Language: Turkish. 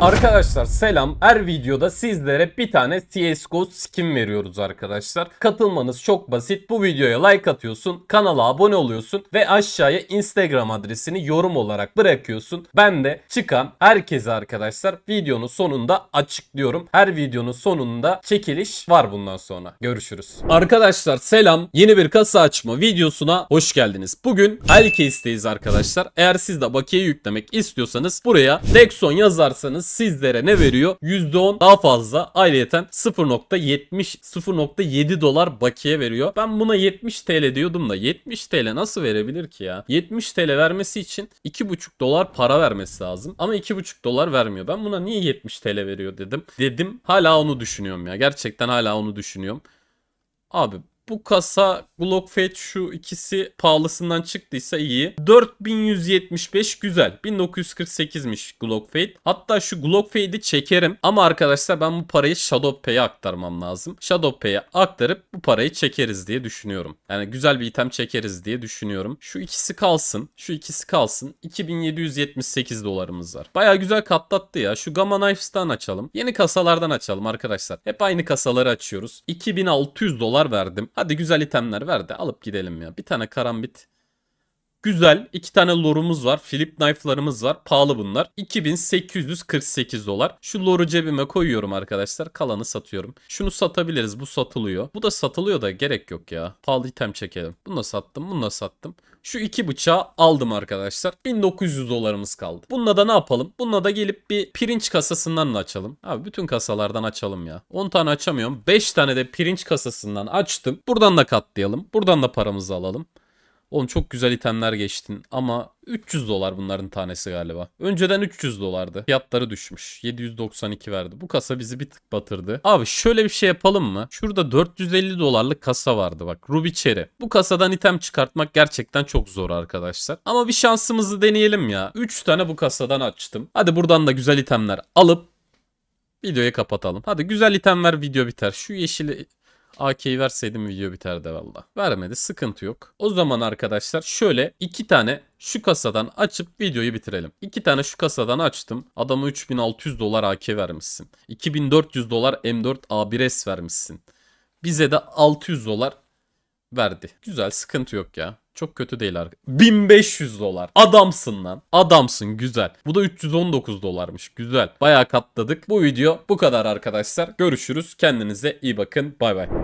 Arkadaşlar selam. Her videoda sizlere bir tane CSGO skin veriyoruz arkadaşlar. Katılmanız çok basit. Bu videoya like atıyorsun, kanala abone oluyorsun ve aşağıya Instagram adresini yorum olarak bırakıyorsun. Ben de çıkan herkese arkadaşlar videonun sonunda açıklıyorum. Her videonun sonunda çekiliş var bundan sonra. Görüşürüz. Arkadaşlar selam. Yeni bir kasa açma videosuna hoş geldiniz. Bugün Helcase'deyiz arkadaşlar. Eğer siz de bakiye yüklemek istiyorsanız buraya Dexon yazarsanız sizlere ne veriyor? %10 daha fazla ayrıyeten 0.70 0.7 dolar bakiye veriyor. Ben buna 70 TL diyordum da 70 TL nasıl verebilir ki ya? 70 TL vermesi için 2.5 dolar para vermesi lazım. Ama 2.5 dolar vermiyor. Ben buna niye 70 TL veriyor dedim. Dedim hala onu düşünüyorum ya. Gerçekten hala onu düşünüyorum. Abi bu kasa Glock Fate şu ikisi pahalısından çıktıysa iyi. 4175 güzel. 1948'miş Glock Fate. Hatta şu Glock Fate'i çekerim. Ama arkadaşlar ben bu parayı Shadow Pay'e aktarmam lazım. Shadow Pay'e aktarıp bu parayı çekeriz diye düşünüyorum. Yani güzel bir item çekeriz diye düşünüyorum. Şu ikisi kalsın. Şu ikisi kalsın. 2778 dolarımız var. Baya güzel katlattı ya. Şu Gamma Knifes'tan açalım. Yeni kasalardan açalım arkadaşlar. Hep aynı kasaları açıyoruz. 2600 dolar verdim. Hadi güzel itemler ver de alıp gidelim ya. Bir tane karambit. Güzel. iki tane lorumuz var. Flip knife'larımız var. Pahalı bunlar. 2848 dolar. Şu loru cebime koyuyorum arkadaşlar. Kalanı satıyorum. Şunu satabiliriz. Bu satılıyor. Bu da satılıyor da gerek yok ya. Pahalı item çekelim. Bunu da sattım. Bunu da sattım. Şu iki bıçağı aldım arkadaşlar. 1900 dolarımız kaldı. Bununla da ne yapalım? Bununla da gelip bir pirinç kasasından da açalım. Abi bütün kasalardan açalım ya. 10 tane açamıyorum. 5 tane de pirinç kasasından açtım. Buradan da katlayalım. Buradan da paramızı alalım. Oğlum çok güzel itemler geçtin ama 300 dolar bunların tanesi galiba. Önceden 300 dolardı. Fiyatları düşmüş. 792 verdi. Bu kasa bizi bir tık batırdı. Abi şöyle bir şey yapalım mı? Şurada 450 dolarlık kasa vardı bak. Ruby Cherry. Bu kasadan item çıkartmak gerçekten çok zor arkadaşlar. Ama bir şansımızı deneyelim ya. 3 tane bu kasadan açtım. Hadi buradan da güzel itemler alıp videoyu kapatalım. Hadi güzel item ver video biter. Şu yeşili AK'yi verseydim video biterdi valla. Vermedi sıkıntı yok. O zaman arkadaşlar şöyle iki tane şu kasadan açıp videoyu bitirelim. İki tane şu kasadan açtım. Adama 3600 dolar AK vermişsin. 2400 dolar M4 A1S vermişsin. Bize de 600 dolar verdi. Güzel sıkıntı yok ya. Çok kötü değil abi. 1500 dolar. Adamsın lan. Adamsın güzel. Bu da 319 dolarmış. Güzel. Bayağı katladık. Bu video bu kadar arkadaşlar. Görüşürüz. Kendinize iyi bakın. Bay bay.